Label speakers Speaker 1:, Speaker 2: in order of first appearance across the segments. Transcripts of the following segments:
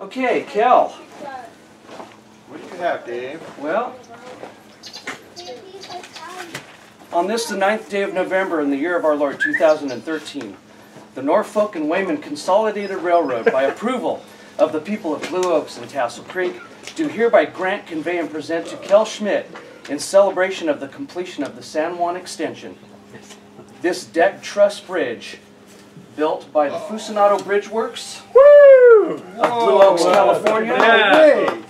Speaker 1: Okay, Kel.
Speaker 2: What do you have, Dave?
Speaker 1: Well, on this, the ninth day of November in the year of our Lord 2013, the Norfolk and Wayman Consolidated Railroad, by approval of the people of Blue Oaks and Tassel Creek, do hereby grant, convey, and present to Kel Schmidt in celebration of the completion of the San Juan Extension. This deck truss bridge, built by the Fusinato Bridge Works
Speaker 2: Woo!
Speaker 1: Of Blue Oaks, California,
Speaker 2: Hey!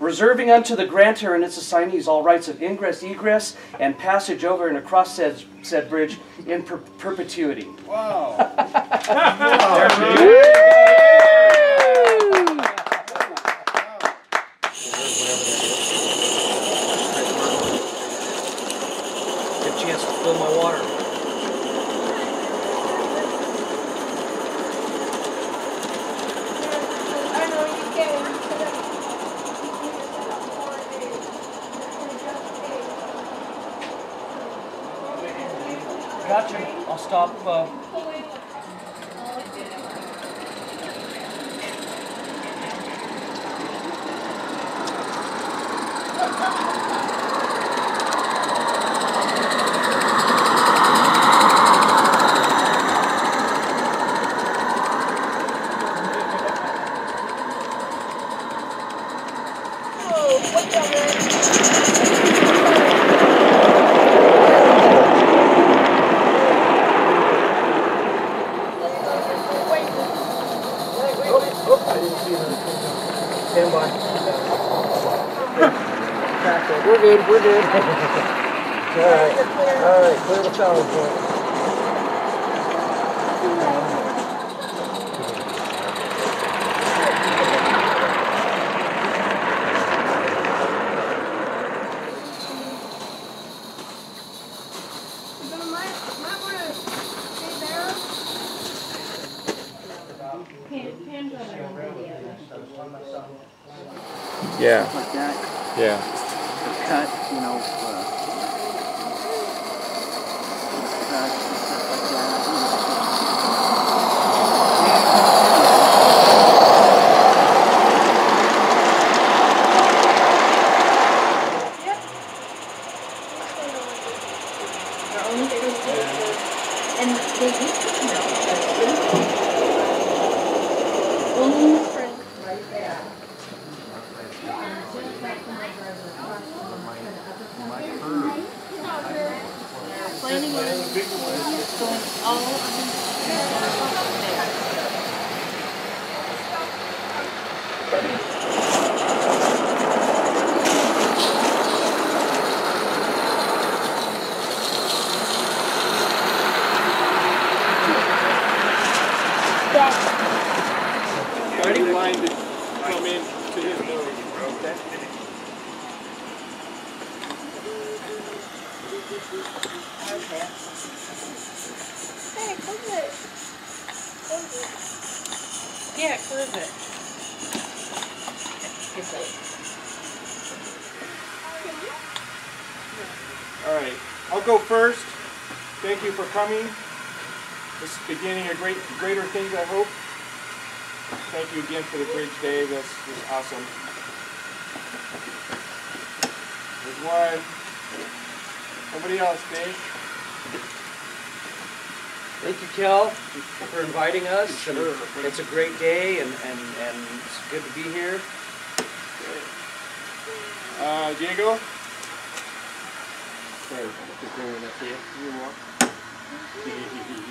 Speaker 1: reserving unto the grantor and its assignees all rights of ingress, egress, and passage over and across said, said bridge in per- perpetuity.
Speaker 2: Wow.
Speaker 1: Good chance to fill my water.
Speaker 3: I know you can. You could have- you could have set up four days. Or just eight.
Speaker 1: Gotcha. I'll stop. Uh, We're good. We're good. all right. All right. Clear the challenge point.
Speaker 2: Yeah,
Speaker 4: like that,
Speaker 2: yeah.
Speaker 4: cut, you know, uh, cut, stuff like that.
Speaker 5: And they used to smell like this. Only in the spring. Planning is going all there.
Speaker 2: Ready? Line to come in to his building. Okay.
Speaker 3: Hey, close it. Close it.
Speaker 5: Yeah, close it.
Speaker 2: All right, I'll go first. Thank you for coming. This is beginning of great, greater things, I hope. Thank you again for the bridge day. This was awesome. There's one. Somebody else, Dave.
Speaker 1: Thank you, Kel, for inviting us. And it's a great day, and, and, and it's good to be here.
Speaker 2: Uh, Diego.
Speaker 1: Sorry, just bringing that to you. You want?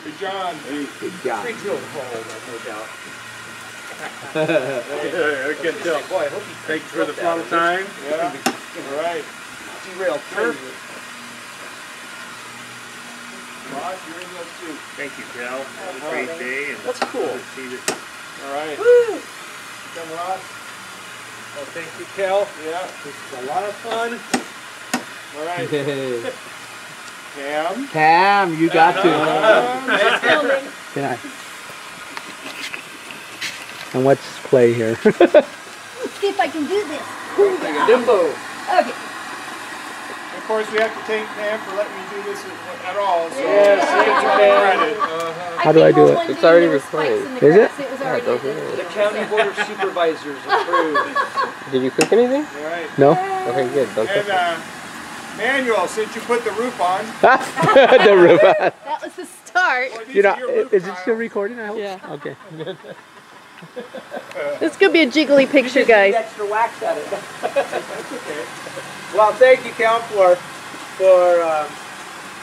Speaker 2: Hey, John.
Speaker 1: Pretty drilled hole, no doubt.
Speaker 2: I can tell.
Speaker 1: Boy, I hope you
Speaker 6: Thank you for the
Speaker 1: drilled
Speaker 6: fun time.
Speaker 2: Yeah. All right.
Speaker 1: Derailed
Speaker 2: Sure.
Speaker 1: Crazy.
Speaker 2: Ross, you're in this too.
Speaker 6: Thank you, Cal. Have a great day and
Speaker 1: That's cool.
Speaker 6: good to see you.
Speaker 2: All right. Come, Ross.
Speaker 1: Well, thank you, Kel.
Speaker 2: Yeah.
Speaker 1: This is a lot of fun.
Speaker 2: All right. Cam.
Speaker 4: Cam, you got to.
Speaker 2: Uh,
Speaker 4: Can I? And what's play here?
Speaker 3: Let's see if I can do this.
Speaker 1: Dimbo.
Speaker 3: Okay.
Speaker 2: Of course, we have to thank Pam for letting me do this at all, so.
Speaker 1: Yes,
Speaker 2: she
Speaker 1: thank
Speaker 2: gets
Speaker 1: you, Pam.
Speaker 4: How do I do it?
Speaker 5: It's already recorded.
Speaker 4: Is it?
Speaker 5: It was already
Speaker 6: don't
Speaker 5: in.
Speaker 1: The county board of supervisors approved.
Speaker 6: Did you cook anything?
Speaker 2: All right.
Speaker 4: No?
Speaker 6: Okay, good. Don't cook
Speaker 2: And, uh, Manuel, since you put the roof on,
Speaker 4: the roof. on.
Speaker 5: That was the start.
Speaker 2: well,
Speaker 4: You know,
Speaker 2: are your roof
Speaker 4: is it still recording? I hope.
Speaker 5: Yeah.
Speaker 4: Okay.
Speaker 5: This could be a jiggly picture,
Speaker 1: Need
Speaker 5: guys.
Speaker 1: extra wax at it.
Speaker 7: Well, thank you, Cal, for, for um,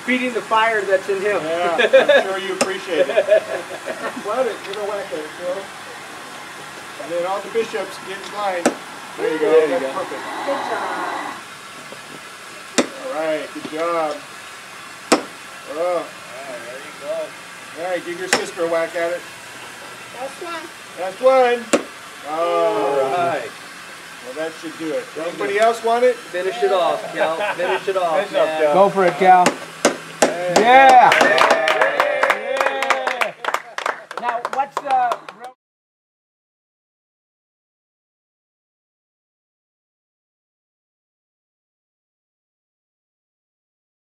Speaker 7: feeding the fire that's in him.
Speaker 2: Yeah, I'm sure you appreciate it. Whack it, give a whack at it, Phil. And then all the bishops get in line. There you go,
Speaker 1: There you
Speaker 2: that's
Speaker 1: go.
Speaker 2: perfect.
Speaker 3: Good job.
Speaker 2: All right, good job. Oh,
Speaker 6: there you go.
Speaker 2: all right, give your sister a whack at it.
Speaker 3: That's one.
Speaker 2: That's one. Oh,
Speaker 1: All right.
Speaker 2: Well, that should do it. Anybody else want it?
Speaker 1: Finish it off, Cal. Finish it off,
Speaker 2: Finish up. Cal.
Speaker 4: Go for it, Cal. Yeah.